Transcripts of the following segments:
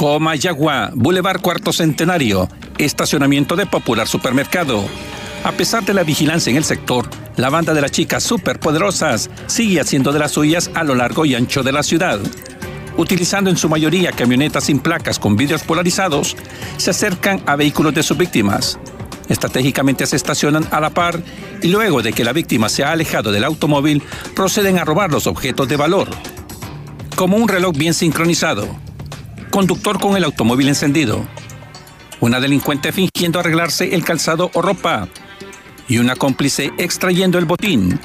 Comayagua, Boulevard Cuarto Centenario, estacionamiento de popular supermercado. A pesar de la vigilancia en el sector, la banda de las chicas superpoderosas sigue haciendo de las suyas a lo largo y ancho de la ciudad. Utilizando en su mayoría camionetas sin placas con vidrios polarizados, se acercan a vehículos de sus víctimas. Estratégicamente se estacionan a la par y luego de que la víctima se ha alejado del automóvil, proceden a robar los objetos de valor. Como un reloj bien sincronizado, conductor con el automóvil encendido, una delincuente fingiendo arreglarse el calzado o ropa, y una cómplice extrayendo el botín.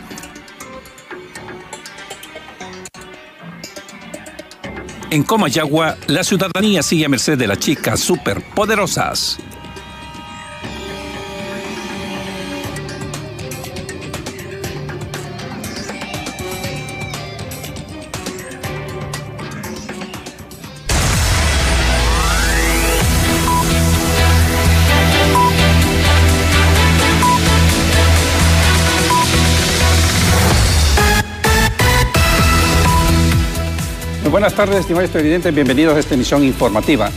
En Comayagua, la ciudadanía sigue a merced de las chicas superpoderosas. Buenas tardes, estimados televidentes. Bienvenidos a esta emisión informativa.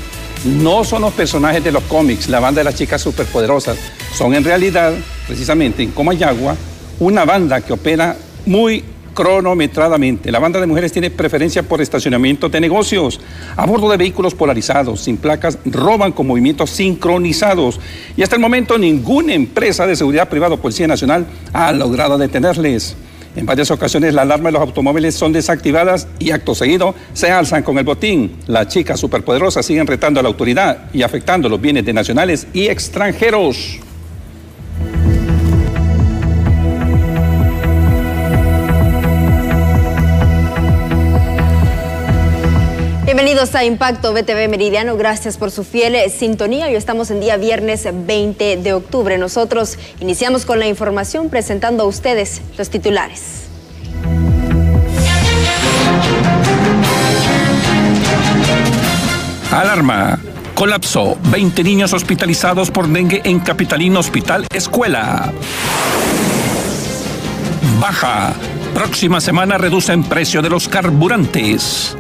No son los personajes de los cómics, la banda de las chicas superpoderosas. Son en realidad, precisamente en Comayagua, una banda que opera muy cronometradamente. La banda de mujeres tiene preferencia por estacionamiento de negocios, a bordo de vehículos polarizados, sin placas, roban con movimientos sincronizados. Y hasta el momento ninguna empresa de seguridad privada o Policía Nacional ha logrado detenerles. En varias ocasiones las alarmas de los automóviles son desactivadas y acto seguido se alzan con el botín. Las chicas superpoderosas siguen retando a la autoridad y afectando los bienes de nacionales y extranjeros. Bienvenidos a Impacto BTV Meridiano, gracias por su fiel sintonía. Hoy estamos en día viernes 20 de octubre. Nosotros iniciamos con la información presentando a ustedes los titulares. Alarma. Colapso. 20 niños hospitalizados por dengue en Capitalino Hospital Escuela. Baja. Próxima semana reducen precio de los carburantes.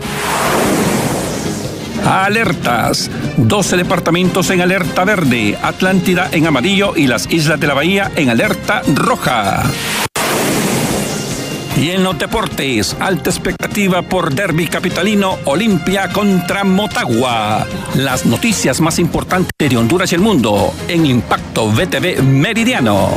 Alertas. 12 departamentos en alerta verde, Atlántida en amarillo y las islas de la Bahía en alerta roja. Y en los deportes, alta expectativa por Derby Capitalino, Olimpia contra Motagua. Las noticias más importantes de Honduras y el mundo en Impacto VTV Meridiano.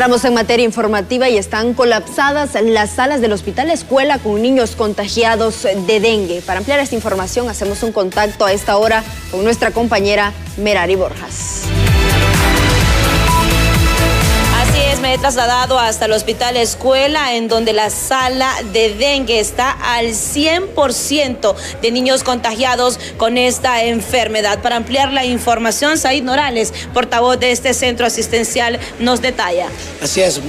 Entramos en materia informativa y están colapsadas las salas del hospital escuela con niños contagiados de dengue. Para ampliar esta información hacemos un contacto a esta hora con nuestra compañera Merari Borjas. Me he trasladado hasta el hospital escuela en donde la sala de dengue está al 100% de niños contagiados con esta enfermedad. Para ampliar la información, Said Morales, portavoz de este centro asistencial, nos detalla. Así es,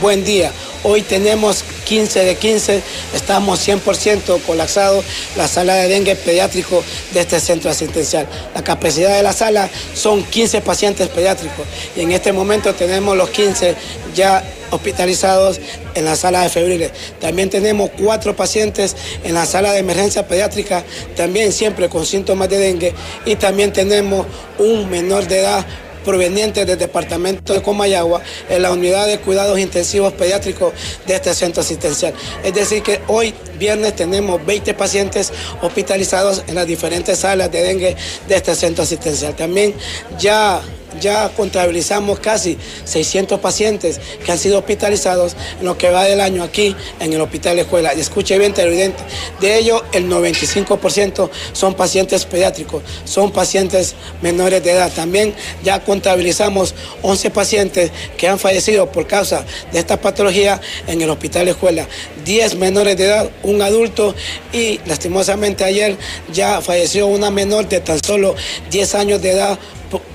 buen día. Hoy tenemos 15 de 15, estamos 100% colapsados la sala de dengue pediátrico de este centro asistencial. La capacidad de la sala son 15 pacientes pediátricos y en este momento tenemos los 15 ya hospitalizados en la sala de febriles. También tenemos cuatro pacientes en la sala de emergencia pediátrica, también siempre con síntomas de dengue y también tenemos un menor de edad provenientes del departamento de Comayagua en la unidad de cuidados intensivos pediátricos de este centro asistencial. Es decir, que hoy viernes tenemos 20 pacientes hospitalizados en las diferentes salas de dengue de este centro asistencial. También ya ya contabilizamos casi 600 pacientes que han sido hospitalizados en lo que va del año aquí en el Hospital Escuela. Y escuche bien, televidente, de ellos el 95% son pacientes pediátricos, son pacientes menores de edad. También ya contabilizamos 11 pacientes que han fallecido por causa de esta patología en el Hospital Escuela. 10 menores de edad, un adulto y lastimosamente ayer ya falleció una menor de tan solo 10 años de edad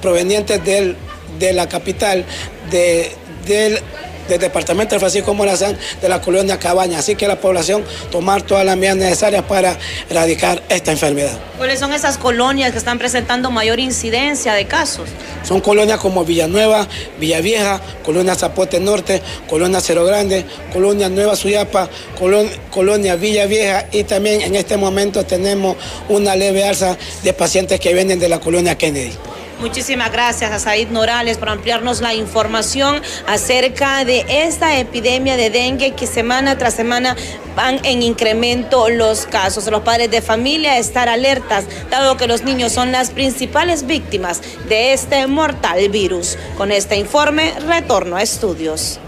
provenientes de la capital de, del del departamento de Francisco Morazán de la colonia Cabaña. Así que la población tomar todas las medidas necesarias para erradicar esta enfermedad. ¿Cuáles son esas colonias que están presentando mayor incidencia de casos? Son colonias como Villanueva, Villavieja, Colonia Zapote Norte, Colonia Cero Grande, Colonia Nueva Suyapa, Colonia Villa Vieja y también en este momento tenemos una leve alza de pacientes que vienen de la colonia Kennedy. Muchísimas gracias a Said Norales por ampliarnos la información acerca de esta epidemia de dengue que semana tras semana van en incremento los casos. Los padres de familia estar alertas, dado que los niños son las principales víctimas de este mortal virus. Con este informe, retorno a estudios.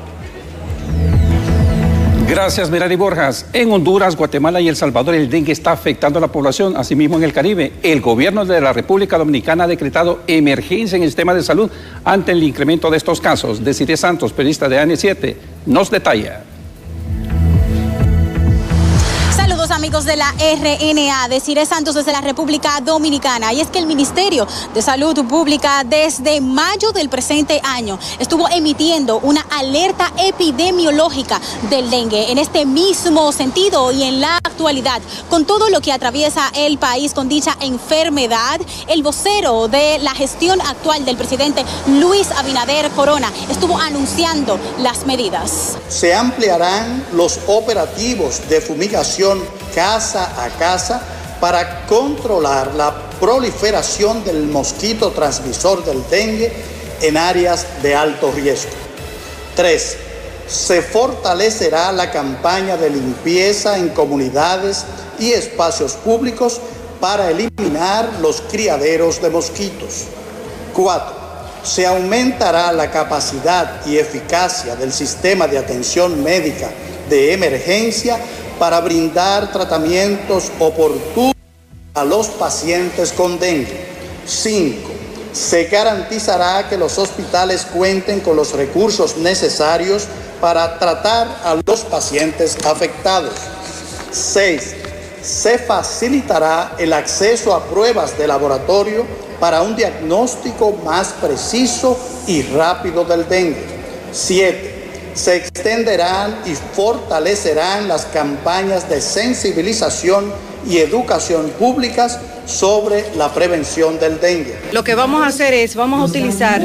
Gracias, Merari Borjas. En Honduras, Guatemala y El Salvador, el dengue está afectando a la población, asimismo en el Caribe. El gobierno de la República Dominicana ha decretado emergencia en el sistema de salud ante el incremento de estos casos. Desiree Santos, periodista de AN7, nos detalla. De la RNA, deciré Santos desde la República Dominicana. Y es que el Ministerio de Salud Pública desde mayo del presente año estuvo emitiendo una alerta epidemiológica del dengue. En este mismo sentido y en la actualidad, con todo lo que atraviesa el país con dicha enfermedad, el vocero de la gestión actual del presidente Luis Abinader Corona estuvo anunciando las medidas. Se ampliarán los operativos de fumigación casa a casa para controlar la proliferación del mosquito transmisor del dengue en áreas de alto riesgo. 3. Se fortalecerá la campaña de limpieza en comunidades y espacios públicos para eliminar los criaderos de mosquitos. 4. Se aumentará la capacidad y eficacia del sistema de atención médica de emergencia para brindar tratamientos oportunos a los pacientes con dengue. 5. Se garantizará que los hospitales cuenten con los recursos necesarios para tratar a los pacientes afectados. 6. Se facilitará el acceso a pruebas de laboratorio para un diagnóstico más preciso y rápido del dengue. 7 se extenderán y fortalecerán las campañas de sensibilización y educación públicas sobre la prevención del dengue. Lo que vamos a hacer es, vamos a utilizar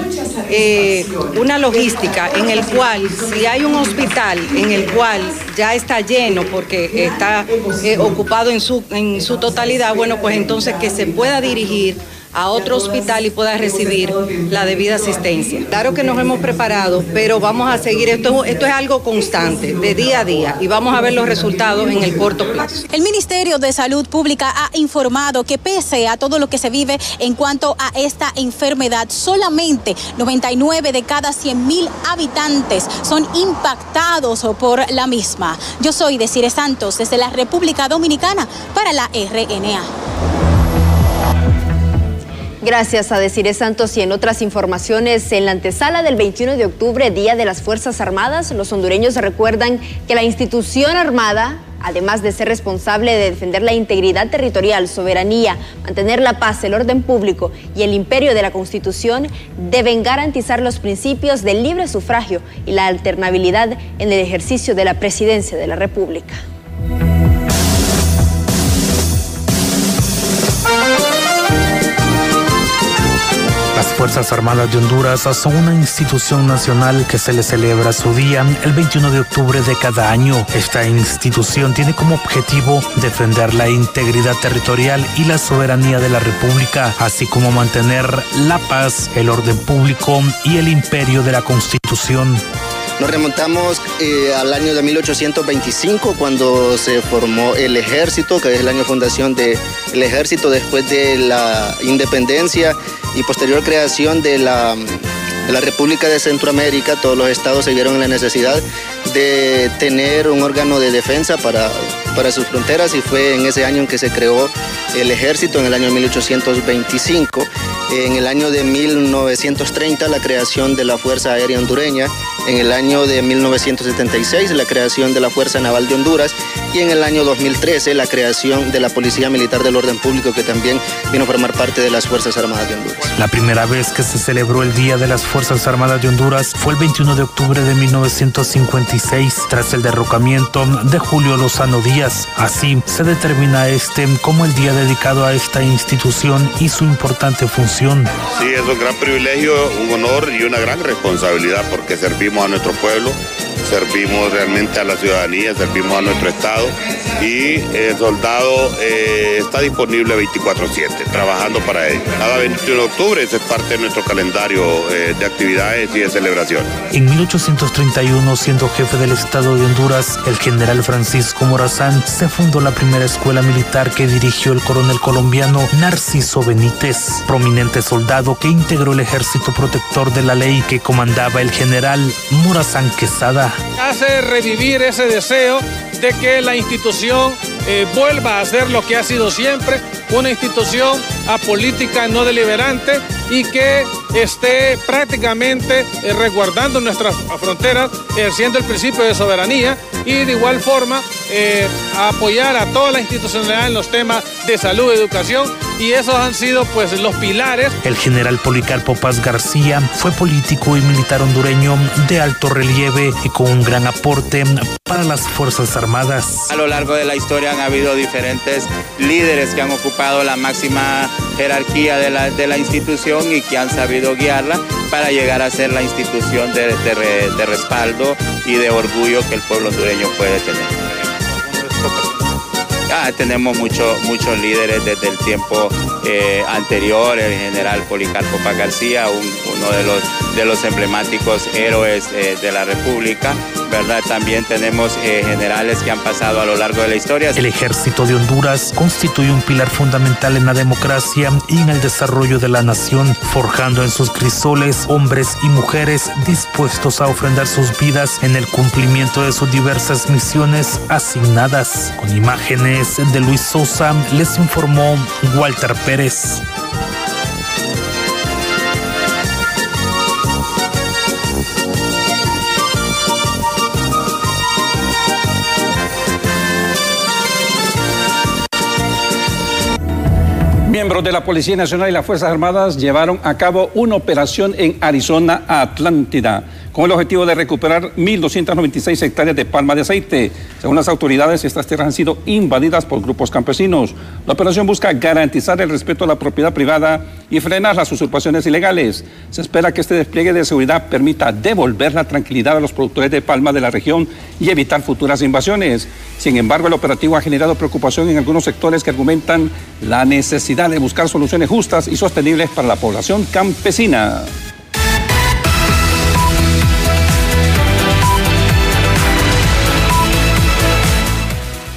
eh, una logística en el cual, si hay un hospital en el cual ya está lleno porque está eh, ocupado en su, en su totalidad, bueno, pues entonces que se pueda dirigir a otro hospital y pueda recibir la debida asistencia. Claro que nos hemos preparado, pero vamos a seguir, esto, esto es algo constante, de día a día, y vamos a ver los resultados en el corto plazo. El Ministerio de Salud Pública ha informado que pese a todo lo que se vive en cuanto a esta enfermedad, solamente 99 de cada 100 mil habitantes son impactados por la misma. Yo soy Desire Santos desde la República Dominicana para la RNA. Gracias a Desire Santos y en otras informaciones, en la antesala del 21 de octubre, Día de las Fuerzas Armadas, los hondureños recuerdan que la institución armada, además de ser responsable de defender la integridad territorial, soberanía, mantener la paz, el orden público y el imperio de la Constitución, deben garantizar los principios del libre sufragio y la alternabilidad en el ejercicio de la presidencia de la República. Fuerzas Armadas de Honduras son una institución nacional que se le celebra su día el 21 de octubre de cada año. Esta institución tiene como objetivo defender la integridad territorial y la soberanía de la República, así como mantener la paz, el orden público y el imperio de la Constitución. Nos remontamos eh, al año de 1825 cuando se formó el ejército, que es el año de fundación del ejército después de la independencia y posterior creación de la, de la República de Centroamérica. Todos los estados se vieron en la necesidad de tener un órgano de defensa para, para sus fronteras y fue en ese año en que se creó el ejército, en el año 1825. En el año de 1930 la creación de la Fuerza Aérea Hondureña, en el año de 1976 la creación de la Fuerza Naval de Honduras y en el año 2013 la creación de la Policía Militar del Orden Público que también vino a formar parte de las Fuerzas Armadas de Honduras. La primera vez que se celebró el Día de las Fuerzas Armadas de Honduras fue el 21 de octubre de 1956 tras el derrocamiento de Julio Lozano Díaz. Así se determina este como el día dedicado a esta institución y su importante función. Sí, es un gran privilegio, un honor y una gran responsabilidad porque servimos a nuestro pueblo servimos realmente a la ciudadanía, servimos a nuestro Estado y el soldado eh, está disponible 24/7, trabajando para ello. Cada 21 de octubre ese es parte de nuestro calendario eh, de actividades y de celebración. En 1831, siendo jefe del Estado de Honduras, el general Francisco Morazán se fundó la primera escuela militar que dirigió el coronel colombiano Narciso Benítez, prominente soldado que integró el ejército protector de la ley que comandaba el general Morazán Quesada hace revivir ese deseo de que la institución eh, vuelva a ser lo que ha sido siempre, una institución apolítica no deliberante y que esté prácticamente eh, resguardando nuestras fronteras, ejerciendo el principio de soberanía y de igual forma eh, apoyar a toda la institucionalidad en los temas de salud, educación y esos han sido pues los pilares. El general Policarpo Paz García fue político y militar hondureño de alto relieve y con un gran aporte para las Fuerzas Armadas. A lo largo de la historia han habido diferentes líderes que han ocupado la máxima jerarquía de la, de la institución y que han sabido guiarla para llegar a ser la institución de, de, de respaldo y de orgullo que el pueblo hondureño puede tener. Tenemos muchos muchos líderes desde el tiempo eh, anterior, el general Policarpo Paz García, uno de los, de los emblemáticos héroes eh, de la República, ¿verdad? También tenemos eh, generales que han pasado a lo largo de la historia. El ejército de Honduras constituye un pilar fundamental en la democracia y en el desarrollo de la nación, forjando en sus crisoles hombres y mujeres dispuestos a ofrendar sus vidas en el cumplimiento de sus diversas misiones asignadas. Con imágenes de Luis Sosa, les informó Walter Pérez. Miembros de la Policía Nacional y las Fuerzas Armadas llevaron a cabo una operación en Arizona, Atlántida con el objetivo de recuperar 1.296 hectáreas de palma de aceite. Según las autoridades, estas tierras han sido invadidas por grupos campesinos. La operación busca garantizar el respeto a la propiedad privada y frenar las usurpaciones ilegales. Se espera que este despliegue de seguridad permita devolver la tranquilidad a los productores de palma de la región y evitar futuras invasiones. Sin embargo, el operativo ha generado preocupación en algunos sectores que argumentan la necesidad de buscar soluciones justas y sostenibles para la población campesina.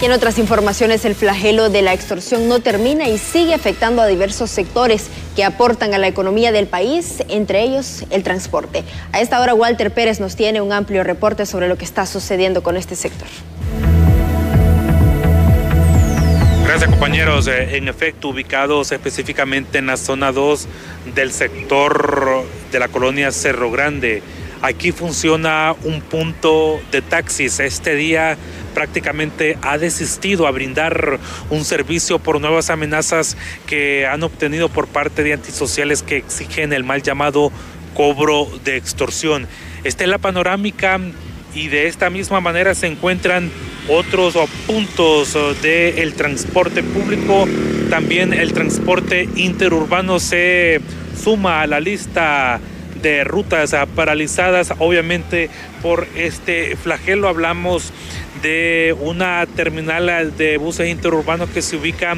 En otras informaciones, el flagelo de la extorsión no termina y sigue afectando a diversos sectores que aportan a la economía del país, entre ellos el transporte. A esta hora, Walter Pérez nos tiene un amplio reporte sobre lo que está sucediendo con este sector. Gracias compañeros. Eh, en efecto, ubicados específicamente en la zona 2 del sector de la colonia Cerro Grande. Aquí funciona un punto de taxis. Este día prácticamente ha desistido a brindar un servicio por nuevas amenazas que han obtenido por parte de antisociales que exigen el mal llamado cobro de extorsión. Esta es la panorámica y de esta misma manera se encuentran otros puntos del transporte público. También el transporte interurbano se suma a la lista de rutas paralizadas, obviamente por este flagelo. Hablamos de una terminal de buses interurbanos que se ubica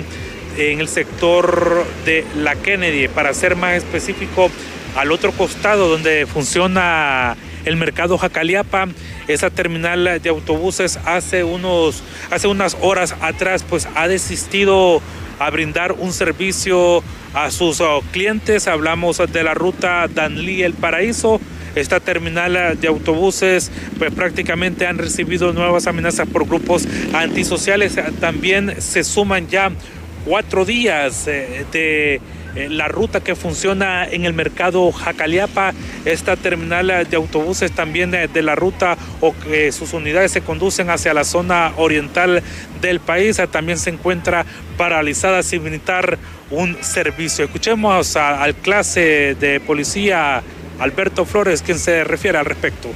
en el sector de la Kennedy, para ser más específico, al otro costado donde funciona el mercado Jacaliapa, esa terminal de autobuses hace unos hace unas horas atrás pues ha desistido a brindar un servicio a sus oh, clientes. Hablamos de la ruta Danlí El Paraíso esta terminal de autobuses pues prácticamente han recibido nuevas amenazas por grupos antisociales. También se suman ya cuatro días eh, de eh, la ruta que funciona en el mercado Jacaliapa, esta terminal de autobuses también de la ruta o que sus unidades se conducen hacia la zona oriental del país, también se encuentra paralizada sin brindar un servicio. Escuchemos al clase de policía Alberto Flores, quien se refiere al respecto.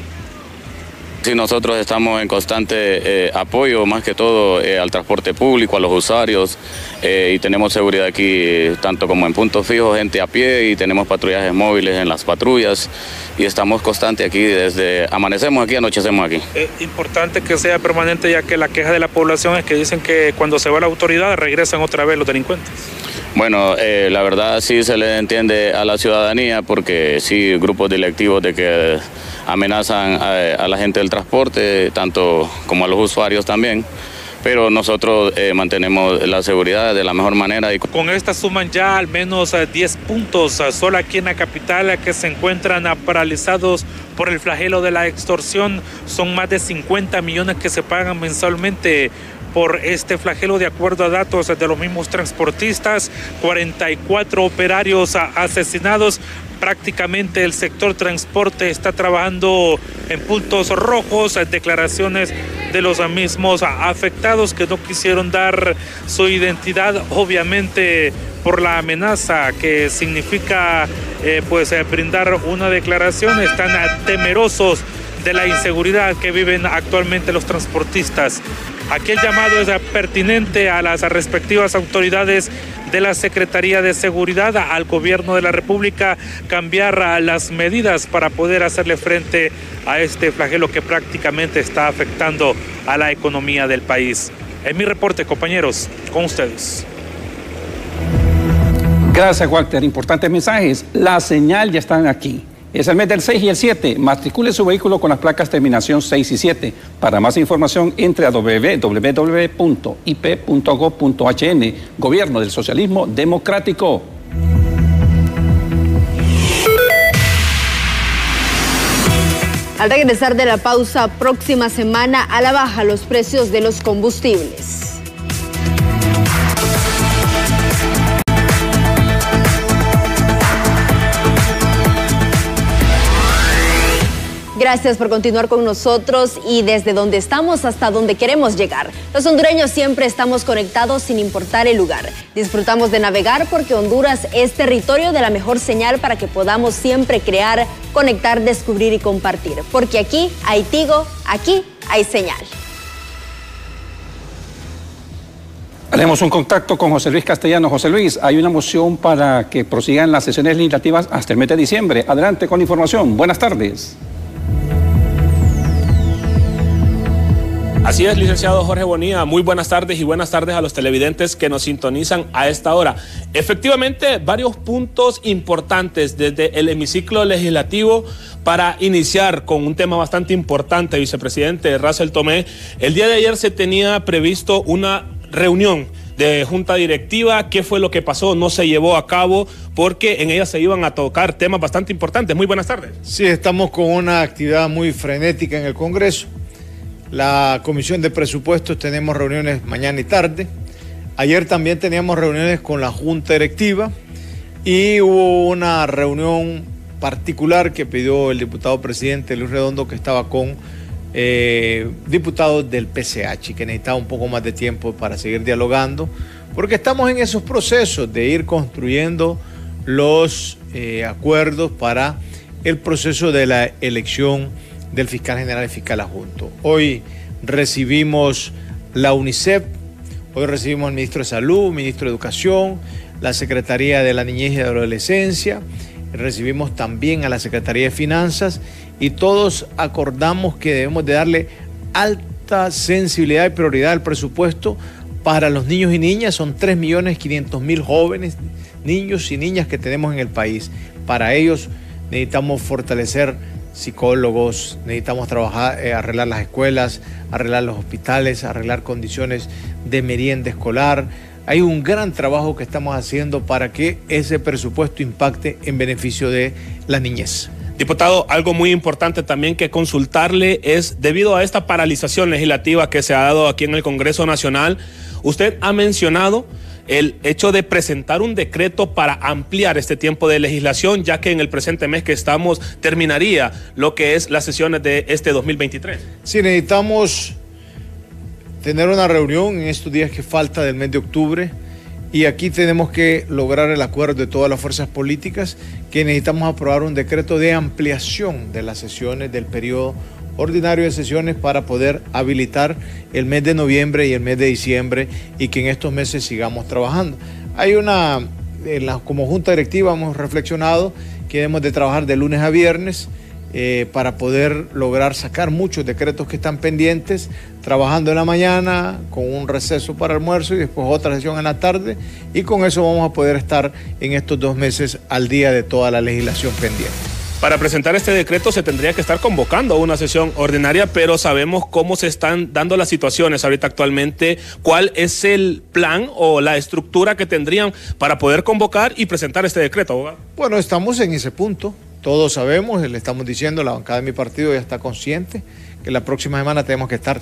Sí, nosotros estamos en constante eh, apoyo, más que todo eh, al transporte público, a los usuarios, eh, y tenemos seguridad aquí, tanto como en puntos fijos, gente a pie, y tenemos patrullajes móviles en las patrullas, y estamos constante aquí desde amanecemos aquí, anochecemos aquí. Es importante que sea permanente, ya que la queja de la población es que dicen que cuando se va la autoridad regresan otra vez los delincuentes. Bueno, la verdad sí se le entiende a la ciudadanía, porque sí, grupos directivos de que amenazan a, la gente del transporte, tanto como a los usuarios también pero nosotros eh, mantenemos la seguridad de la mejor manera. Y... Con esta suman ya al menos 10 eh, puntos, eh, solo aquí en la capital que se encuentran paralizados por el flagelo de la extorsión. Son más de 50 millones que se pagan mensualmente por este flagelo de acuerdo a datos de los mismos transportistas, 44 operarios asesinados, prácticamente el sector transporte está trabajando en puntos rojos, declaraciones de los mismos afectados que no quisieron dar su identidad, obviamente por la amenaza que significa eh, pues eh, brindar una declaración, están temerosos de la inseguridad que viven actualmente los transportistas. Aquí el llamado es pertinente a las respectivas autoridades de la Secretaría de Seguridad al Gobierno de la República cambiar las medidas para poder hacerle frente a este flagelo que prácticamente está afectando a la economía del país. En mi reporte, compañeros, con ustedes. Gracias, Walter. Importantes mensajes. La señal ya están aquí. Es el mes del 6 y el 7. Matricule su vehículo con las placas terminación 6 y 7. Para más información, entre a www.ip.gov.hn. Gobierno del Socialismo Democrático. Al regresar de la pausa próxima semana, a la baja los precios de los combustibles. Gracias por continuar con nosotros y desde donde estamos hasta donde queremos llegar. Los hondureños siempre estamos conectados sin importar el lugar. Disfrutamos de navegar porque Honduras es territorio de la mejor señal para que podamos siempre crear, conectar, descubrir y compartir. Porque aquí hay Tigo, aquí hay señal. Haremos un contacto con José Luis Castellano. José Luis, hay una moción para que prosigan las sesiones legislativas hasta el mes de diciembre. Adelante con información. Buenas tardes. Así es, licenciado Jorge Bonilla. Muy buenas tardes y buenas tardes a los televidentes que nos sintonizan a esta hora. Efectivamente, varios puntos importantes desde el hemiciclo legislativo para iniciar con un tema bastante importante, vicepresidente Russell Tomé. El día de ayer se tenía previsto una reunión de junta directiva, qué fue lo que pasó, no se llevó a cabo porque en ella se iban a tocar temas bastante importantes. Muy buenas tardes. Sí, estamos con una actividad muy frenética en el Congreso. La Comisión de Presupuestos tenemos reuniones mañana y tarde. Ayer también teníamos reuniones con la Junta Directiva y hubo una reunión particular que pidió el diputado presidente Luis Redondo que estaba con eh, diputados del PCH que necesitaba un poco más de tiempo para seguir dialogando porque estamos en esos procesos de ir construyendo los eh, acuerdos para el proceso de la elección del fiscal general y fiscal adjunto. Hoy recibimos la UNICEF, hoy recibimos al ministro de Salud, ministro de Educación, la Secretaría de la Niñez y de Adolescencia, recibimos también a la Secretaría de Finanzas y todos acordamos que debemos de darle alta sensibilidad y prioridad al presupuesto para los niños y niñas. Son 3.500.000 jóvenes, niños y niñas que tenemos en el país. Para ellos necesitamos fortalecer psicólogos, necesitamos trabajar, eh, arreglar las escuelas, arreglar los hospitales, arreglar condiciones de merienda escolar. Hay un gran trabajo que estamos haciendo para que ese presupuesto impacte en beneficio de la niñez. Diputado, algo muy importante también que consultarle es, debido a esta paralización legislativa que se ha dado aquí en el Congreso Nacional, usted ha mencionado el hecho de presentar un decreto para ampliar este tiempo de legislación, ya que en el presente mes que estamos terminaría lo que es las sesiones de este 2023. Sí, necesitamos tener una reunión en estos días que falta del mes de octubre y aquí tenemos que lograr el acuerdo de todas las fuerzas políticas que necesitamos aprobar un decreto de ampliación de las sesiones del periodo ordinario de sesiones para poder habilitar el mes de noviembre y el mes de diciembre y que en estos meses sigamos trabajando. Hay una, como junta directiva hemos reflexionado que debemos de trabajar de lunes a viernes eh, para poder lograr sacar muchos decretos que están pendientes, trabajando en la mañana, con un receso para almuerzo y después otra sesión en la tarde, y con eso vamos a poder estar en estos dos meses al día de toda la legislación pendiente. Para presentar este decreto se tendría que estar convocando una sesión ordinaria, pero sabemos cómo se están dando las situaciones ahorita actualmente, cuál es el plan o la estructura que tendrían para poder convocar y presentar este decreto, abogado. Bueno, estamos en ese punto. Todos sabemos, le estamos diciendo, la bancada de mi partido ya está consciente que la próxima semana tenemos que estar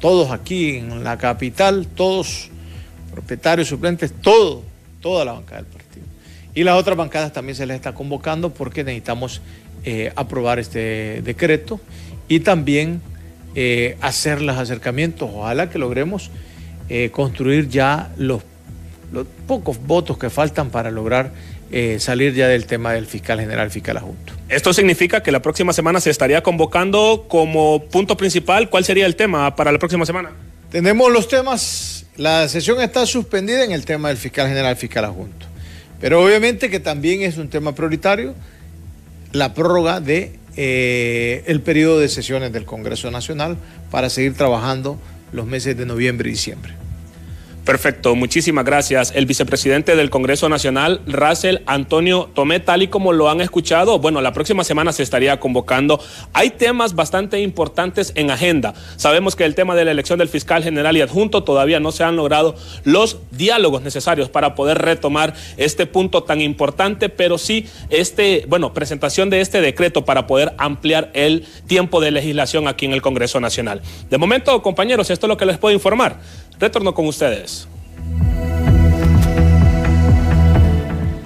todos aquí en la capital, todos propietarios, suplentes, todo, toda la bancada del partido. Y las otras bancadas también se les está convocando porque necesitamos eh, aprobar este decreto y también eh, hacer los acercamientos. Ojalá que logremos eh, construir ya los, los pocos votos que faltan para lograr eh, salir ya del tema del fiscal general, fiscal adjunto. Esto significa que la próxima semana se estaría convocando como punto principal. ¿Cuál sería el tema para la próxima semana? Tenemos los temas, la sesión está suspendida en el tema del fiscal general, fiscal adjunto. Pero obviamente que también es un tema prioritario la prórroga de eh, el periodo de sesiones del Congreso Nacional para seguir trabajando los meses de noviembre y diciembre. Perfecto, muchísimas gracias. El vicepresidente del Congreso Nacional, Russell Antonio Tomé, tal y como lo han escuchado, bueno, la próxima semana se estaría convocando. Hay temas bastante importantes en agenda. Sabemos que el tema de la elección del fiscal general y adjunto todavía no se han logrado los diálogos necesarios para poder retomar este punto tan importante, pero sí este, bueno, presentación de este decreto para poder ampliar el tiempo de legislación aquí en el Congreso Nacional. De momento, compañeros, esto es lo que les puedo informar. Retorno con ustedes.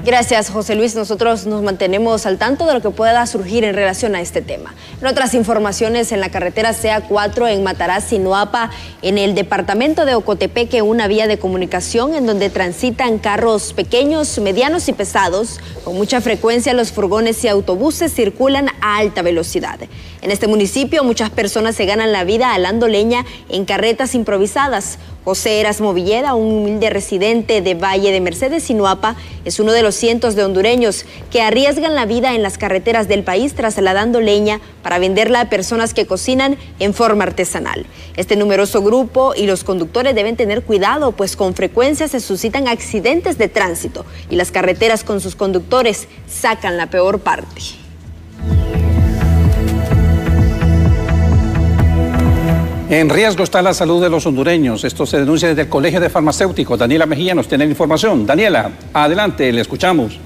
Gracias, José Luis. Nosotros nos mantenemos al tanto de lo que pueda surgir en relación a este tema. En otras informaciones, en la carretera CA4 en Mataraz, Sinuapa, en el departamento de Ocotepeque, una vía de comunicación en donde transitan carros pequeños, medianos y pesados. Con mucha frecuencia, los furgones y autobuses circulan a alta velocidad. En este municipio, muchas personas se ganan la vida alando leña en carretas improvisadas. José Erasmo Villeda, un humilde residente de Valle de Mercedes, Sinuapa, es uno de los cientos de hondureños que arriesgan la vida en las carreteras del país trasladando leña para venderla a personas que cocinan en forma artesanal. Este numeroso grupo y los conductores deben tener cuidado, pues con frecuencia se suscitan accidentes de tránsito y las carreteras con sus conductores sacan la peor parte. En riesgo está la salud de los hondureños. Esto se denuncia desde el Colegio de Farmacéuticos. Daniela Mejía nos tiene la información. Daniela, adelante, le escuchamos.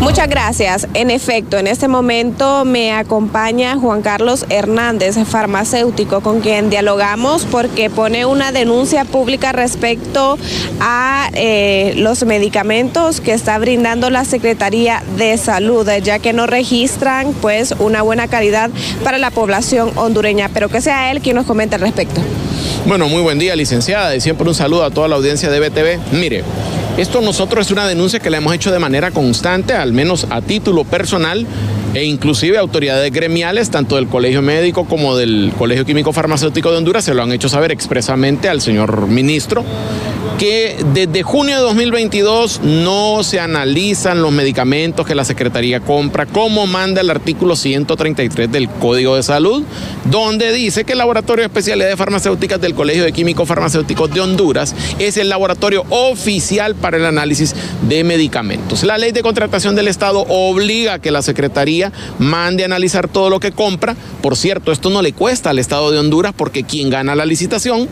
Muchas gracias. En efecto, en este momento me acompaña Juan Carlos Hernández, farmacéutico, con quien dialogamos porque pone una denuncia pública respecto a eh, los medicamentos que está brindando la Secretaría de Salud, ya que no registran pues una buena calidad para la población hondureña. Pero que sea él quien nos comente al respecto. Bueno, muy buen día, licenciada, y siempre un saludo a toda la audiencia de BTV. Mire, esto nosotros es una denuncia que le hemos hecho de manera constante, al menos a título personal, e inclusive autoridades gremiales, tanto del Colegio Médico como del Colegio Químico Farmacéutico de Honduras, se lo han hecho saber expresamente al señor ministro que desde junio de 2022 no se analizan los medicamentos que la Secretaría compra, como manda el artículo 133 del Código de Salud, donde dice que el Laboratorio de Especialidades Farmacéuticas del Colegio de Químicos Farmacéuticos de Honduras es el laboratorio oficial para el análisis de medicamentos. La ley de contratación del Estado obliga a que la Secretaría mande a analizar todo lo que compra. Por cierto, esto no le cuesta al Estado de Honduras porque quien gana la licitación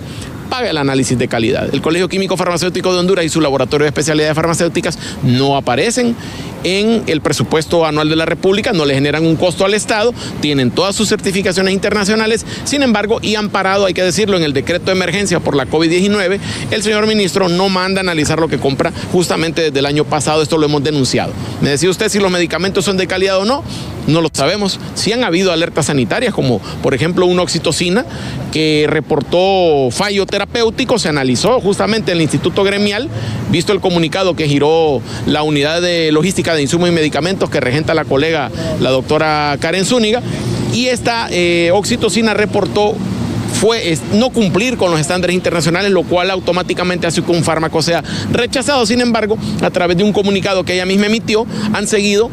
paga el análisis de calidad. El Colegio Químico Farmacéutico de Honduras y su laboratorio de especialidades farmacéuticas no aparecen en el presupuesto anual de la República, no le generan un costo al Estado, tienen todas sus certificaciones internacionales, sin embargo, y amparado, hay que decirlo, en el decreto de emergencia por la COVID-19, el señor ministro no manda a analizar lo que compra justamente desde el año pasado, esto lo hemos denunciado. Me decía usted si los medicamentos son de calidad o no, no lo sabemos. Sí han habido alertas sanitarias, como por ejemplo una oxitocina que reportó fallo terapéutico, se analizó justamente en el Instituto Gremial, visto el comunicado que giró la unidad de logística de insumos y medicamentos que regenta la colega, la doctora Karen Zúñiga, y esta eh, oxitocina reportó fue no cumplir con los estándares internacionales, lo cual automáticamente hace que un fármaco sea rechazado. Sin embargo, a través de un comunicado que ella misma emitió, han seguido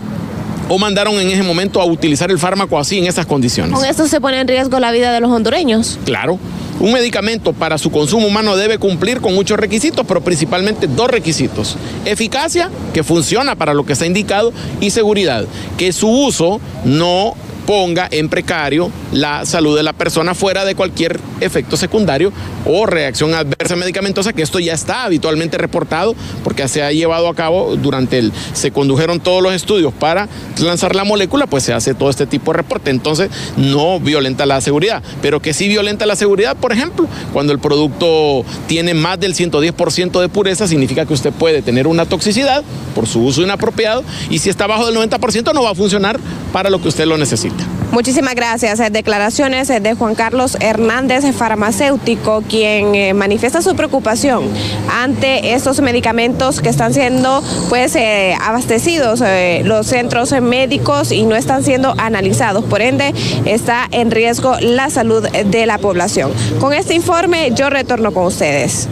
o mandaron en ese momento a utilizar el fármaco así en esas condiciones. ¿Con esto se pone en riesgo la vida de los hondureños? Claro. Un medicamento para su consumo humano debe cumplir con muchos requisitos, pero principalmente dos requisitos. Eficacia, que funciona para lo que está indicado, y seguridad, que su uso no ponga en precario la salud de la persona fuera de cualquier efecto secundario o reacción adversa medicamentosa, que esto ya está habitualmente reportado porque se ha llevado a cabo durante el, se condujeron todos los estudios para lanzar la molécula, pues se hace todo este tipo de reporte. Entonces, no violenta la seguridad, pero que sí violenta la seguridad, por ejemplo, cuando el producto tiene más del 110% de pureza, significa que usted puede tener una toxicidad por su uso inapropiado y si está bajo del 90% no va a funcionar para lo que usted lo necesita. Muchísimas gracias. Eh, declaraciones eh, de Juan Carlos Hernández, farmacéutico, quien eh, manifiesta su preocupación ante estos medicamentos que están siendo pues abastecidos los centros médicos y no están siendo analizados. Por ende, está en riesgo la salud de la población. Con este informe yo retorno con ustedes.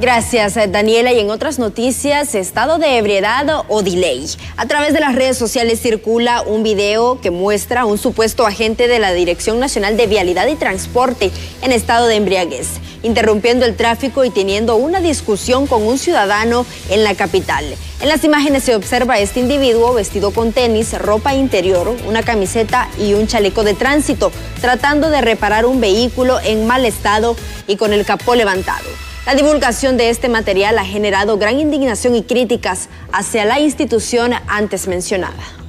Gracias, eh, Daniela. Y en otras noticias, estado de ebriedad o delay. A través de las redes sociales circula un video que muestra a un supuesto agente de la Dirección Nacional de Vialidad y Transporte en estado de embriaguez, interrumpiendo el tráfico y teniendo una discusión con un ciudadano en la capital. En las imágenes se observa este individuo vestido con tenis, ropa interior, una camiseta y un chaleco de tránsito, tratando de reparar un vehículo en mal estado y con el capó levantado. La divulgación de este material ha generado gran indignación y críticas hacia la institución antes mencionada.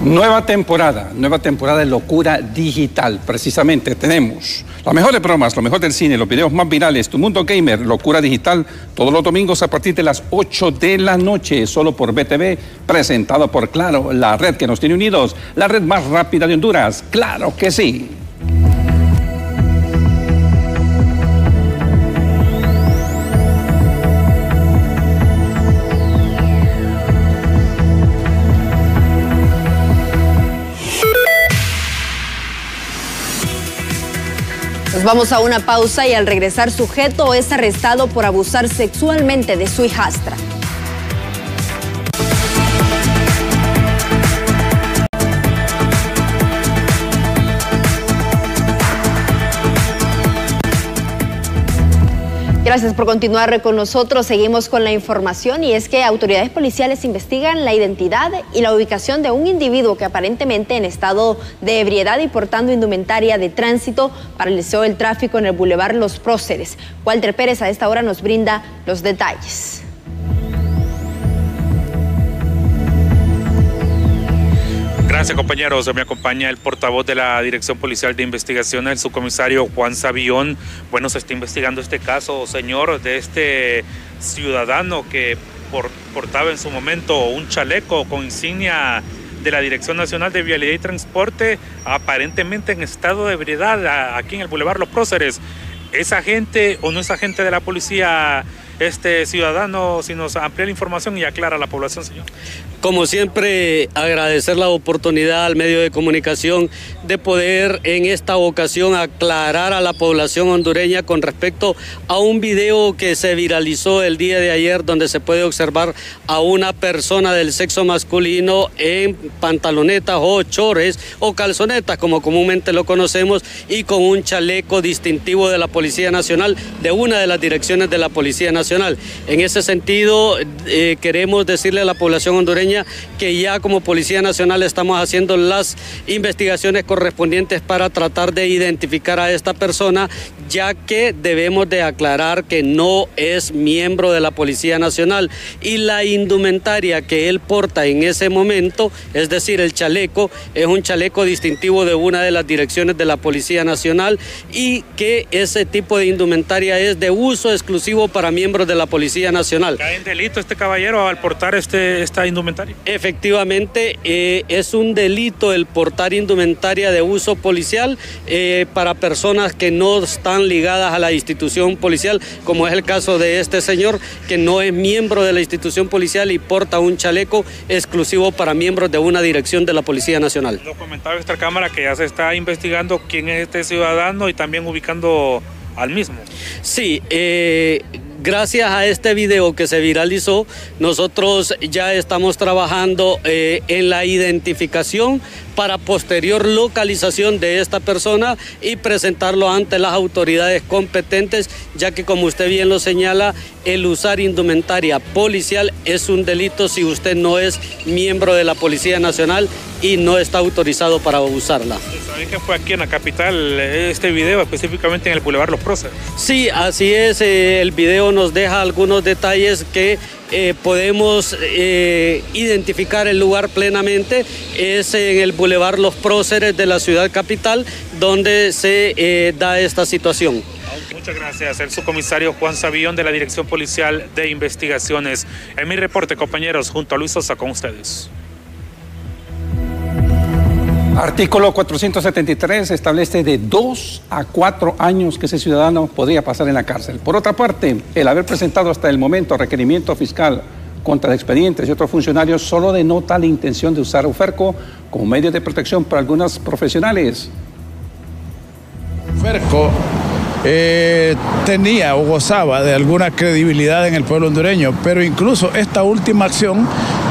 Nueva temporada, nueva temporada de locura digital. Precisamente tenemos las mejores bromas, lo mejor del cine, los videos más virales, Tu Mundo Gamer, locura digital, todos los domingos a partir de las 8 de la noche, solo por BTV, presentado por Claro, la red que nos tiene unidos, la red más rápida de Honduras. Claro que sí. Vamos a una pausa y al regresar sujeto es arrestado por abusar sexualmente de su hijastra. Gracias por continuar con nosotros. Seguimos con la información y es que autoridades policiales investigan la identidad y la ubicación de un individuo que aparentemente en estado de ebriedad y portando indumentaria de tránsito paralizó el tráfico en el Boulevard Los Próceres. Walter Pérez a esta hora nos brinda los detalles. Gracias compañeros, me acompaña el portavoz de la Dirección Policial de Investigación, el subcomisario Juan Sabión. Bueno, se está investigando este caso, señor, de este ciudadano que portaba en su momento un chaleco con insignia de la Dirección Nacional de Vialidad y Transporte, aparentemente en estado de ebriedad aquí en el Boulevard Los Próceres. ¿Es agente o no es agente de la policía este ciudadano? Si nos amplía la información y aclara a la población, señor. Como siempre, agradecer la oportunidad al medio de comunicación de poder en esta ocasión aclarar a la población hondureña con respecto a un video que se viralizó el día de ayer donde se puede observar a una persona del sexo masculino en pantalonetas o chores o calzonetas como comúnmente lo conocemos y con un chaleco distintivo de la Policía Nacional de una de las direcciones de la Policía Nacional. En ese sentido, eh, queremos decirle a la población hondureña que ya como Policía Nacional estamos haciendo las investigaciones correspondientes para tratar de identificar a esta persona, ya que debemos de aclarar que no es miembro de la Policía Nacional y la indumentaria que él porta en ese momento, es decir, el chaleco, es un chaleco distintivo de una de las direcciones de la Policía Nacional y que ese tipo de indumentaria es de uso exclusivo para miembros de la Policía Nacional. ¿Cae en delito este caballero al portar este, esta indumentaria? Efectivamente, eh, es un delito el portar indumentaria de uso policial eh, para personas que no están ligadas a la institución policial, como es el caso de este señor, que no es miembro de la institución policial y porta un chaleco exclusivo para miembros de una dirección de la Policía Nacional. Lo comentaba esta cámara que ya se está investigando quién es este ciudadano y también ubicando al mismo. Sí, eh, gracias a este video que se viralizó, nosotros ya estamos trabajando eh, en la identificación para posterior localización de esta persona y presentarlo ante las autoridades competentes, ya que como usted bien lo señala, el usar indumentaria policial es un delito si usted no es miembro de la Policía Nacional y no está autorizado para usarla. ¿Saben que fue aquí en la capital este video, específicamente en el Boulevard Los Próceres? Sí, así es. Eh, el video nos deja algunos detalles que eh, podemos eh, identificar el lugar plenamente. Es en el Boulevard Los Próceres de la ciudad capital donde se da esta situación. Muchas gracias. El subcomisario Juan Sabión de la Dirección Policial de Investigaciones. En mi reporte, compañeros, junto a Luis Sosa con ustedes. Artículo 473 establece de dos a cuatro años que ese ciudadano podría pasar en la cárcel. Por otra parte, el haber presentado hasta el momento requerimiento fiscal contra expedientes y otros funcionarios solo denota la intención de usar UFERCO como medio de protección para algunos profesionales. UFERCO eh, tenía o gozaba de alguna credibilidad en el pueblo hondureño, pero incluso esta última acción,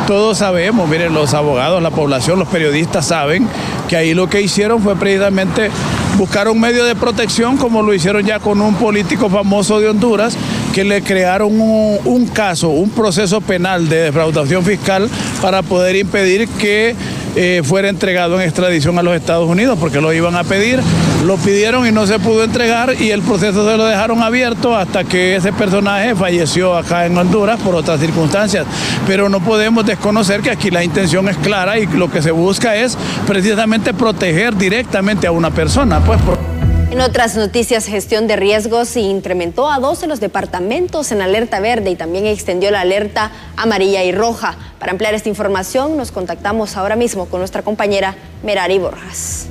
todos sabemos, miren, los abogados, la población, los periodistas saben que ahí lo que hicieron fue precisamente buscar un medio de protección como lo hicieron ya con un político famoso de Honduras, que le crearon un, un caso, un proceso penal de defraudación fiscal para poder impedir que eh, fuera entregado en extradición a los Estados Unidos, porque lo iban a pedir, lo pidieron y no se pudo entregar y el proceso se lo dejaron abierto hasta que ese personaje falleció acá en Honduras por otras circunstancias. Pero no podemos desconocer que aquí la intención es clara y lo que se busca es precisamente proteger directamente a una persona. Pues, En otras noticias, gestión de riesgos incrementó a 12 los departamentos en alerta verde y también extendió la alerta amarilla y roja. Para ampliar esta información, nos contactamos ahora mismo con nuestra compañera Merari Borjas.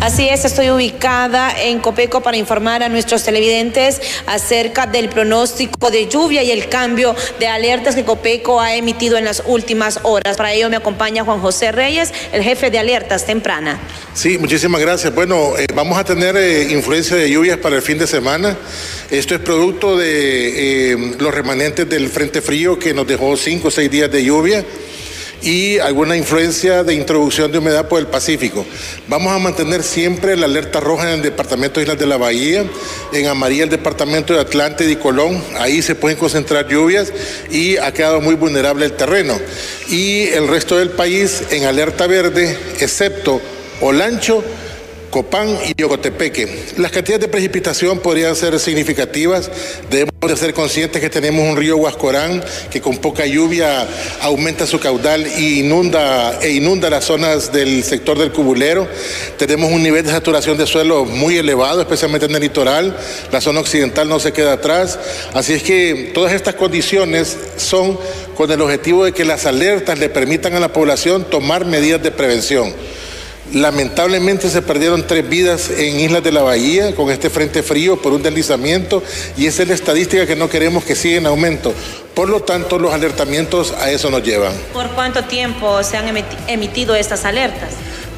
Así es, estoy ubicada en Copeco para informar a nuestros televidentes acerca del pronóstico de lluvia y el cambio de alertas que Copeco ha emitido en las últimas horas. Para ello me acompaña Juan José Reyes, el jefe de alertas temprana. Sí, muchísimas gracias. Bueno, eh, vamos a tener eh, influencia de lluvias para el fin de semana. Esto es producto de eh, los remanentes del Frente Frío que nos dejó cinco o seis días de lluvia y alguna influencia de introducción de humedad por el Pacífico. Vamos a mantener siempre la alerta roja en el departamento de Islas de la Bahía, en amarilla el departamento de Atlántida y Colón, ahí se pueden concentrar lluvias y ha quedado muy vulnerable el terreno. Y el resto del país en alerta verde, excepto Olancho, Copán y Ocotepeque. Las cantidades de precipitación podrían ser significativas. Debemos de ser conscientes que tenemos un río Huascorán que con poca lluvia aumenta su caudal e inunda, e inunda las zonas del sector del Cubulero. Tenemos un nivel de saturación de suelo muy elevado, especialmente en el litoral. La zona occidental no se queda atrás. Así es que todas estas condiciones son con el objetivo de que las alertas le permitan a la población tomar medidas de prevención. Lamentablemente se perdieron tres vidas en Islas de la Bahía con este frente frío por un deslizamiento y esa es la estadística que no queremos que siga en aumento. Por lo tanto, los alertamientos a eso nos llevan. ¿Por cuánto tiempo se han emitido estas alertas?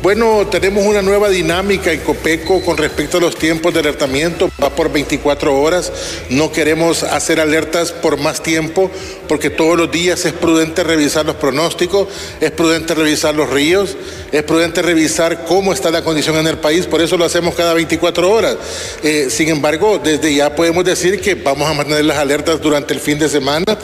Bueno, tenemos una nueva dinámica en Copeco con respecto a los tiempos de alertamiento. Va por 24 horas. No queremos hacer alertas por más tiempo porque todos los días es prudente revisar los pronósticos, es prudente revisar los ríos, es prudente revisar cómo está la condición en el país. Por eso lo hacemos cada 24 horas. Eh, sin embargo, desde ya podemos decir que vamos a mantener las alertas durante el fin de semana.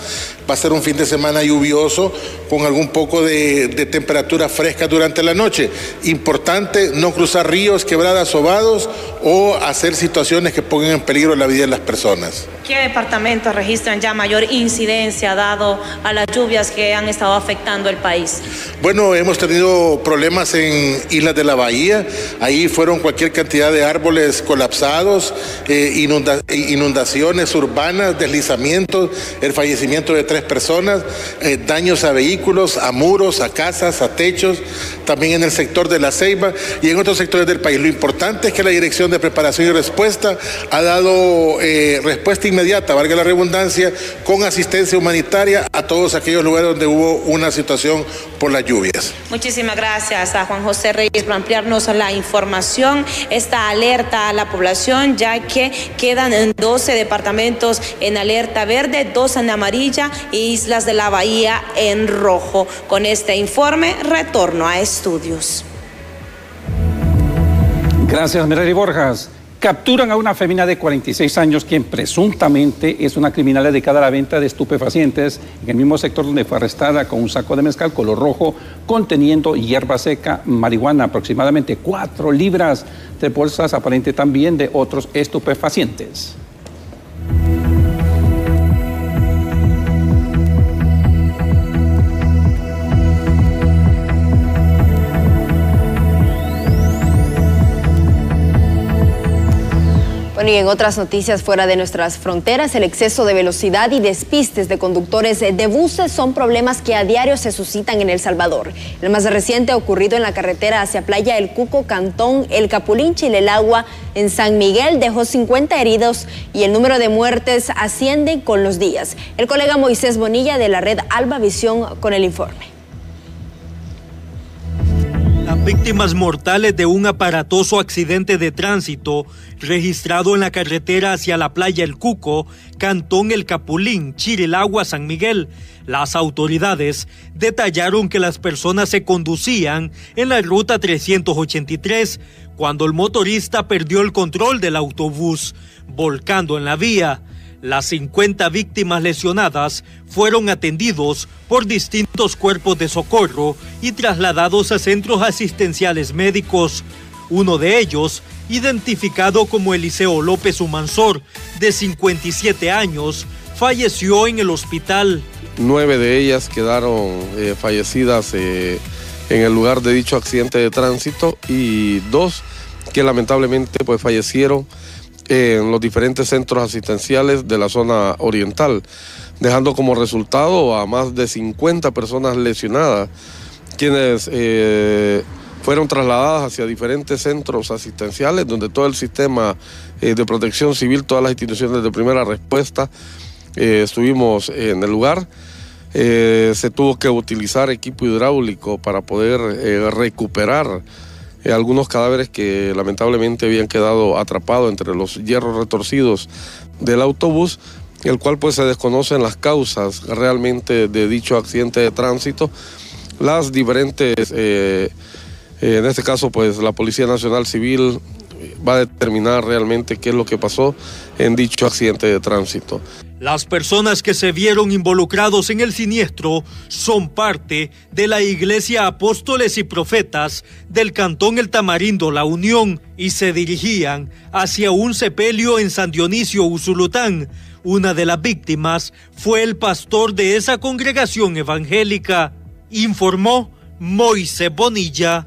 Va a ser un fin de semana lluvioso con algún poco de, de temperatura fresca durante la noche importante no cruzar ríos, quebradas o vados o hacer situaciones que pongan en peligro la vida de las personas. ¿Qué departamentos registran ya mayor incidencia dado a las lluvias que han estado afectando el país? Bueno, hemos tenido problemas en Islas de la Bahía. Ahí fueron cualquier cantidad de árboles colapsados, eh, inundaciones urbanas, deslizamientos, el fallecimiento de tres personas, eh, daños a vehículos, a muros, a casas, a techos, también en el sector de la Ceiba y en otros sectores del país. Lo importante es que la Dirección de Preparación y Respuesta ha dado eh, respuesta inmediata valga la redundancia, con asistencia humanitaria a todos aquellos lugares donde hubo una situación por las lluvias. Muchísimas gracias a Juan José Reyes por ampliarnos la información, esta alerta a la población, ya que quedan 12 departamentos en alerta verde, dos en amarilla e Islas de la Bahía en rojo. Con este informe, retorno a estudios. Gracias, Merari Borjas. Capturan a una femina de 46 años quien presuntamente es una criminal dedicada a la venta de estupefacientes en el mismo sector donde fue arrestada con un saco de mezcal color rojo conteniendo hierba seca, marihuana, aproximadamente 4 libras de bolsas aparente también de otros estupefacientes. Y en otras noticias fuera de nuestras fronteras, el exceso de velocidad y despistes de conductores de buses son problemas que a diario se suscitan en El Salvador. El más reciente ocurrido en la carretera hacia Playa El Cuco, Cantón, El Capulín, Agua, en San Miguel, dejó 50 heridos y el número de muertes asciende con los días. El colega Moisés Bonilla de la red Alba Visión con el informe. Víctimas mortales de un aparatoso accidente de tránsito registrado en la carretera hacia la playa El Cuco, Cantón El Capulín, Chirilagua, San Miguel. Las autoridades detallaron que las personas se conducían en la ruta 383 cuando el motorista perdió el control del autobús, volcando en la vía. Las 50 víctimas lesionadas fueron atendidos por distintos cuerpos de socorro y trasladados a centros asistenciales médicos. Uno de ellos, identificado como Eliseo López Humansor, de 57 años, falleció en el hospital. Nueve de ellas quedaron eh, fallecidas eh, en el lugar de dicho accidente de tránsito y dos que lamentablemente pues fallecieron en los diferentes centros asistenciales de la zona oriental, dejando como resultado a más de 50 personas lesionadas, quienes eh, fueron trasladadas hacia diferentes centros asistenciales donde todo el sistema eh, de protección civil, todas las instituciones de primera respuesta, eh, estuvimos en el lugar. se tuvo que utilizar equipo hidráulico para poder recuperar eh, algunos cadáveres que lamentablemente habían quedado atrapados entre los hierros retorcidos del autobús, el cual pues se desconocen las causas realmente de dicho accidente de tránsito, las diferentes, eh, eh, en este caso pues la Policía Nacional Civil va a determinar realmente qué es lo que pasó en dicho accidente de tránsito. Las personas que se vieron involucrados en el siniestro son parte de la Iglesia Apóstoles y Profetas del Cantón El Tamarindo La Unión y se dirigían hacia un sepelio en San Dionisio Usulután. Una de las víctimas fue el pastor de esa congregación evangélica, informó Moise Bonilla.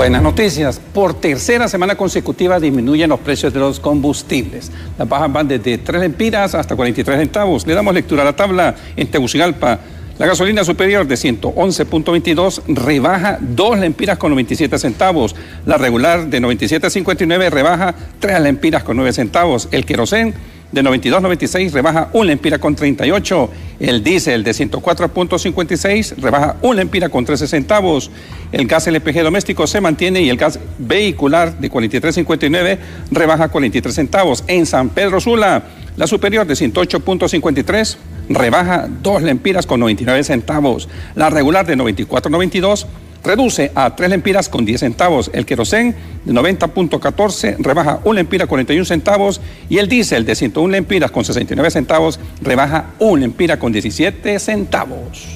Buenas noticias. Por tercera semana consecutiva disminuyen los precios de los combustibles. Las bajas van desde 3 lempiras hasta 43 centavos. Le damos lectura a la tabla en Tegucigalpa. La gasolina superior de 111.22 rebaja 2 lempiras con 97 centavos. La regular de 97.59 rebaja 3 lempiras con 9 centavos. El querosén de 92.96 rebaja 1 lempira con 38. El diésel de 104.56 rebaja 1 lempira con 13 centavos. El gas LPG doméstico se mantiene y el gas vehicular de 43.59 rebaja 43 centavos. En San Pedro Sula, la superior de 108.53 rebaja 2 lempiras con 99 centavos. La regular de 94.92 reduce a 3 lempiras con 10 centavos. El querosén de 90.14 rebaja 1 lempira con 41 centavos y el diésel de 101 lempiras con 69 centavos rebaja 1 lempira con 17 centavos.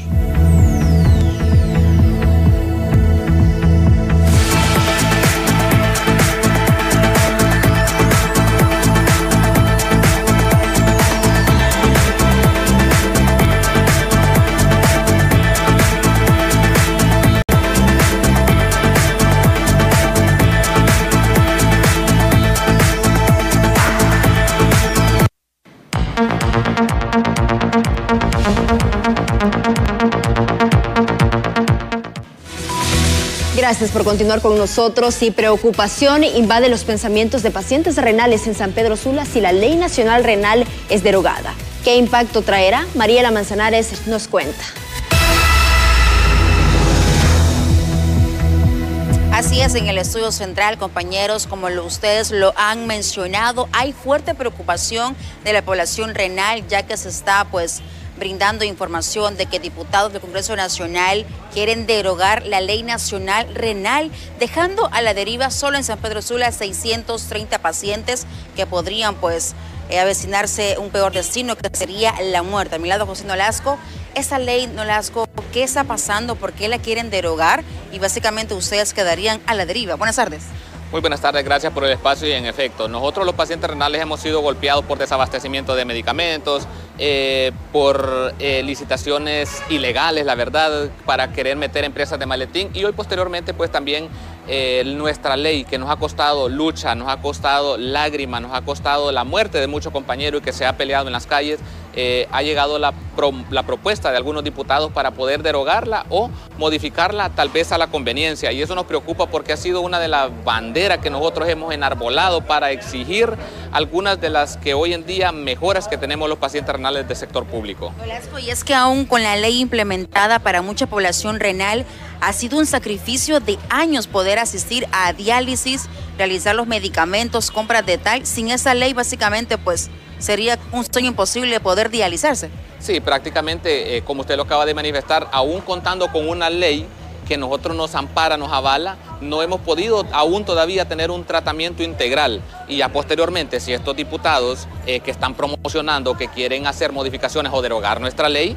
Gracias por continuar con nosotros. Y preocupación invade los pensamientos de pacientes renales en San Pedro Sula si la ley nacional renal es derogada. ¿Qué impacto traerá? Mariela Manzanares nos cuenta. Así es, en el estudio central, compañeros, como ustedes lo han mencionado, hay fuerte preocupación de la población renal, ya que se está pues brindando información de que diputados del Congreso Nacional quieren derogar la ley nacional renal, dejando a la deriva solo en San Pedro Sula 630 pacientes que podrían pues eh, avecinarse un peor destino que sería la muerte. A mi lado José Nolasco, esa ley Nolasco, ¿qué está pasando? ¿Por qué la quieren derogar? Y básicamente ustedes quedarían a la deriva. Buenas tardes. Muy buenas tardes, gracias por el espacio y en efecto, nosotros los pacientes renales hemos sido golpeados por desabastecimiento de medicamentos, eh, por eh, licitaciones ilegales, la verdad, para querer meter empresas de maletín y hoy posteriormente pues también eh, nuestra ley que nos ha costado lucha, nos ha costado lágrimas, nos ha costado la muerte de muchos compañeros y que se ha peleado en las calles, ha llegado la, la, propuesta de algunos diputados para poder derogarla o modificarla tal vez a la conveniencia. Y eso nos preocupa porque ha sido una de las banderas que nosotros hemos enarbolado para exigir algunas de las que hoy en día mejoras que tenemos los pacientes renales del sector público. Y es que aún con la ley implementada para mucha población renal, ha sido un sacrificio de años poder asistir a diálisis, realizar los medicamentos, compras de tal. Sin esa ley, básicamente, pues sería un sueño imposible poder dializarse. Sí, prácticamente, eh, como usted lo acaba de manifestar, aún contando con una ley que nosotros nos ampara, nos avala, no hemos podido aún todavía tener un tratamiento integral. Y ya posteriormente, si estos diputados eh, que están promocionando, que quieren hacer modificaciones o derogar nuestra ley,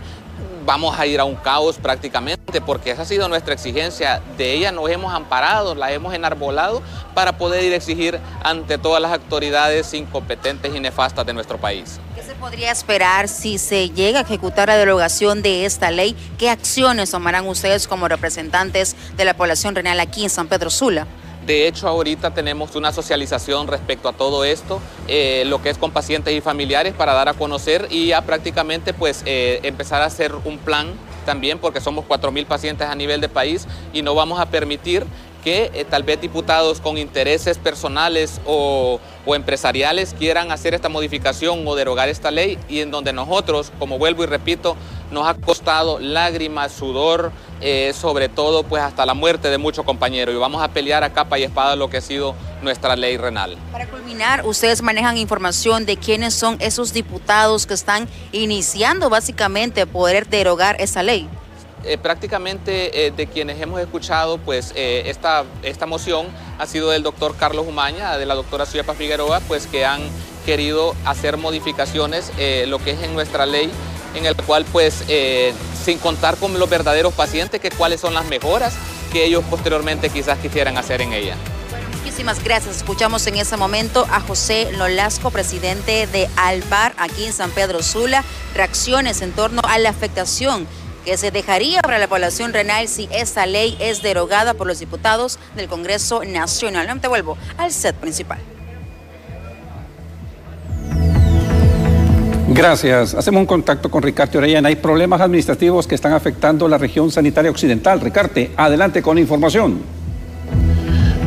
vamos a ir a un caos prácticamente, porque esa ha sido nuestra exigencia. De ella nos hemos amparado, la hemos enarbolado para poder ir a exigir ante todas las autoridades incompetentes y nefastas de nuestro país. ¿Qué se podría esperar si se llega a ejecutar la derogación de esta ley? ¿Qué acciones tomarán ustedes como representantes de la población renal aquí en San Pedro Sula? De hecho, ahorita tenemos una socialización respecto a todo esto, eh, lo que es con pacientes y familiares para dar a conocer y ya prácticamente pues eh, empezar a hacer un plan también porque somos 4.000 pacientes a nivel de país y no vamos a permitir que eh, tal vez diputados con intereses personales o, empresariales quieran hacer esta modificación o derogar esta ley y en donde nosotros, como vuelvo y repito, nos ha costado lágrimas, sudor, eh, sobre todo pues hasta la muerte de muchos compañeros y vamos a pelear a capa y espada lo que ha sido nuestra ley renal. Para culminar, ustedes manejan información de quiénes son esos diputados que están iniciando básicamente poder derogar esa ley. Eh, prácticamente eh, de quienes hemos escuchado pues eh, esta, esta moción ha sido del doctor Carlos Umaña, de la doctora Suyapa Figueroa, pues que han querido hacer modificaciones, lo que es en nuestra ley, en el cual pues sin contar con los verdaderos pacientes, que cuáles son las mejoras que ellos posteriormente quizás quisieran hacer en ella. muchísimas gracias. Escuchamos en ese momento a José Lolasco, presidente de Alvar, aquí en San Pedro Sula, reacciones en torno a la afectación que se dejaría para la población renal si esta ley es derogada por los diputados del Congreso Nacional. te vuelvo al set principal. Gracias. Hacemos un contacto con Ricarte Orellana. Hay problemas administrativos que están afectando la región sanitaria occidental. Ricarte, adelante con la información.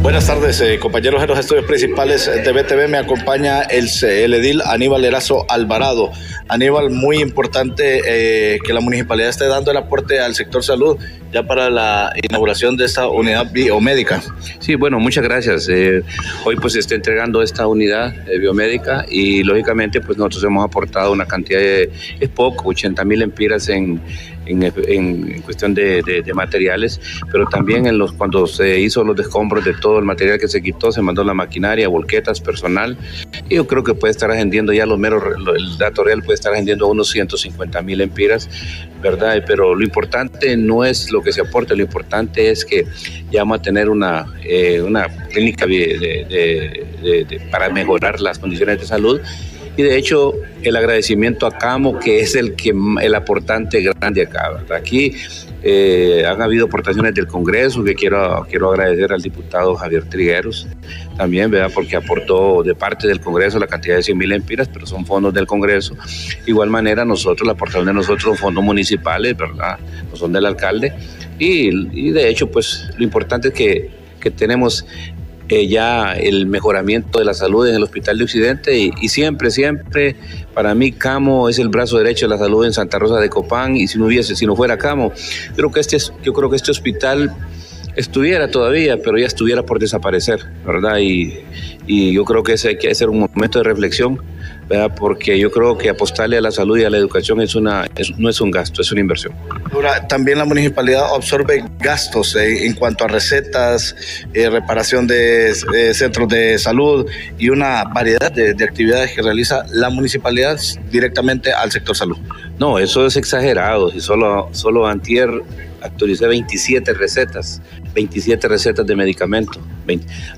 Buenas tardes, eh, compañeros de los estudios principales de BTV. Me acompaña el, edil Aníbal Erazo Alvarado. Aníbal, muy importante eh, que la municipalidad esté dando el aporte al sector salud ya para la inauguración de esta unidad biomédica. Sí, bueno, muchas gracias. Eh, hoy pues se está entregando esta unidad biomédica y lógicamente pues nosotros hemos aportado una cantidad de, es poco, 80 mil empiras en, en, cuestión de, materiales, pero también en los cuando se hizo los descombros de todo el material que se quitó, se mandó la maquinaria, volquetas, personal. Y yo creo que puede estar agendiendo ya los meros, el dato real puede estar agendiendo unos 150 mil empiras, ¿verdad? Pero lo importante no es lo que se aporte, lo importante es que ya vamos a tener una, eh, una clínica para mejorar las condiciones de salud y de hecho el agradecimiento a Camo, que es el, que, el aportante grande acá. Aquí eh, han habido aportaciones del Congreso, que quiero, quiero agradecer al diputado Javier Trigueros también, ¿verdad? porque aportó de parte del Congreso la cantidad de 100 mil empiras, pero son fondos del Congreso. igual manera, nosotros, la aportación de nosotros son fondos municipales, ¿verdad? no son del alcalde. Y, y de hecho, pues lo importante es que, que tenemos eh, ya el mejoramiento de la salud en el Hospital de Occidente y, siempre, siempre, para mí Camo es el brazo derecho de la salud en Santa Rosa de Copán y si no hubiese, si no fuera Camo, creo que este, yo creo que este hospital estuviera todavía, pero ya estuviera por desaparecer, ¿verdad? Y, y yo creo que ese hay que hacer un momento de reflexión porque yo creo que apostarle a la salud y a la educación es una, no es un gasto, es una inversión. Ahora, también la municipalidad absorbe gastos eh, en cuanto a recetas, eh, reparación de eh, centros de salud y una variedad de, actividades que realiza la municipalidad directamente al sector salud. No, eso es exagerado. Si solo, solo antier actualicé 27 recetas, 27 recetas de medicamentos.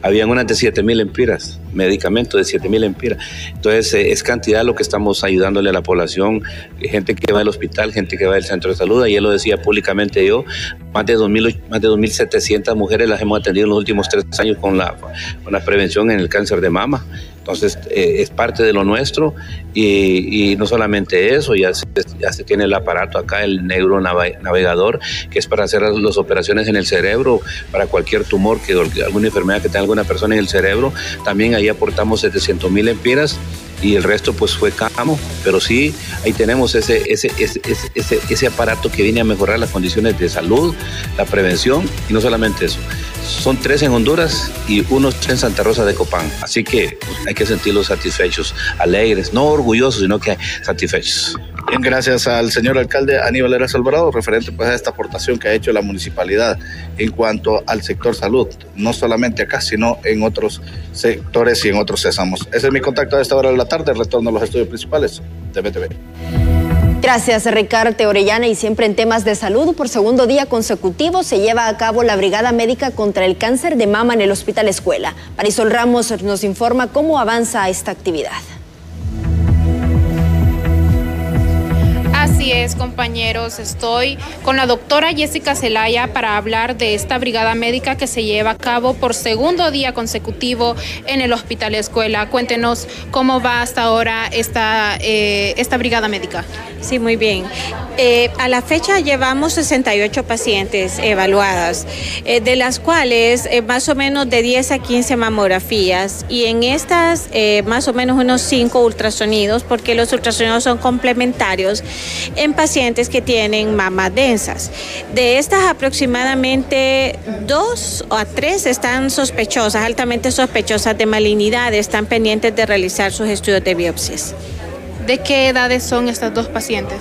habían unas de 7 mil empiras, medicamentos de 7 mil empiras. Entonces, eh, es cantidad lo que estamos ayudándole a la población, gente que va al hospital, gente que va al centro de salud. Ayer lo decía públicamente yo, más de 2.000, más de 2.700 mujeres las hemos atendido en los últimos tres años con la, con la prevención en el cáncer de mama. Entonces eh, es parte de lo nuestro y, no solamente eso, ya se, ya se tiene el aparato acá, el navegador, que es para hacer las operaciones en el cerebro, para cualquier tumor, que alguna enfermedad que tenga alguna persona en el cerebro. También ahí aportamos 700 mil empiras y el resto pues fue camo, pero sí, ahí tenemos ese, ese, ese, ese, ese aparato que viene a mejorar las condiciones de salud, la prevención y no solamente eso. Son tres en Honduras y uno en Santa Rosa de Copán. Así que hay que sentirlos satisfechos, alegres, no orgullosos, sino que satisfechos. Bien, gracias al señor alcalde Aníbal Eras Alvarado, referente pues a esta aportación que ha hecho la municipalidad en cuanto al sector salud, no solamente acá, sino en otros sectores y en otros sésamos. Ese es mi contacto a esta hora de la tarde, retorno a los estudios principales de BTV. Gracias, Ricardo Orellana. Y siempre en temas de salud, por segundo día consecutivo se lleva a cabo la Brigada Médica contra el Cáncer de Mama en el Hospital Escuela. Marisol Ramos nos informa cómo avanza esta actividad. Así es, compañeros. Estoy con la doctora Jessica Zelaya para hablar de esta brigada médica que se lleva a cabo por segundo día consecutivo en el Hospital Escuela. Cuéntenos cómo va hasta ahora esta, eh, esta brigada médica. Sí, muy bien. Eh, a la fecha llevamos 68 pacientes evaluadas, eh, de las cuales más o menos de 10 a 15 mamografías y en estas más o menos unos 5 ultrasonidos, porque los ultrasonidos son complementarios en pacientes que tienen mamas densas. De estas aproximadamente dos a tres están sospechosas, altamente sospechosas de malignidad, están pendientes de realizar sus estudios de biopsias. ¿De qué edades son estas dos pacientes?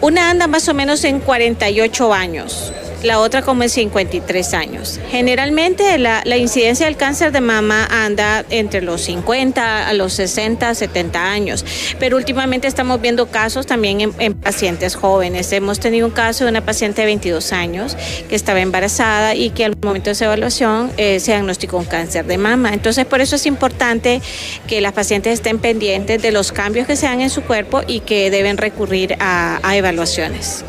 Una anda más o menos en 48 años la otra como en 53 años. Generalmente la, incidencia del cáncer de mama anda entre los 50 a los 60, 70 años, pero últimamente estamos viendo casos también en, pacientes jóvenes. Hemos tenido un caso de una paciente de 22 años que estaba embarazada y que al momento de su evaluación eh, se diagnosticó un cáncer de mama. Entonces por eso es importante que las pacientes estén pendientes de los cambios que se dan en su cuerpo y que deben recurrir a evaluaciones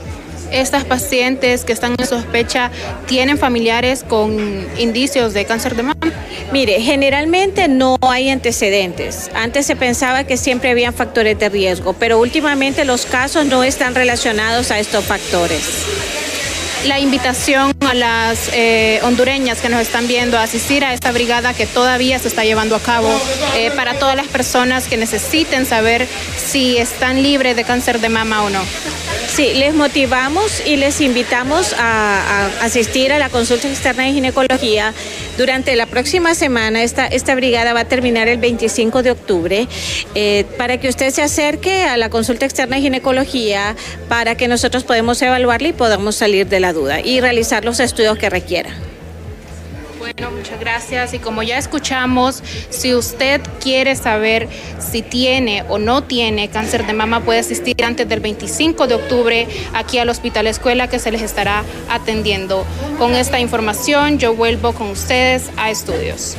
estas pacientes que están en sospecha tienen familiares con indicios de cáncer de mama? Mire, generalmente no hay antecedentes. Antes se pensaba que siempre habían factores de riesgo, pero últimamente los casos no están relacionados a estos factores la invitación a las eh, hondureñas que nos están viendo a asistir a esta brigada que todavía se está llevando a cabo eh, para todas las personas que necesiten saber si están libres de cáncer de mama o no. Sí, les motivamos y les invitamos a, asistir a la consulta externa de ginecología. Durante la próxima semana esta, esta brigada va a terminar el 25 de octubre eh, para que usted se acerque a la consulta externa de ginecología para que nosotros podamos evaluarla y podamos salir de la duda y realizar los estudios que requiera. Bueno, muchas gracias. Y como ya escuchamos, si usted quiere saber si tiene o no tiene cáncer de mama, puede asistir antes del 25 de octubre aquí al Hospital Escuela que se les estará atendiendo. Con esta información yo vuelvo con ustedes a estudios.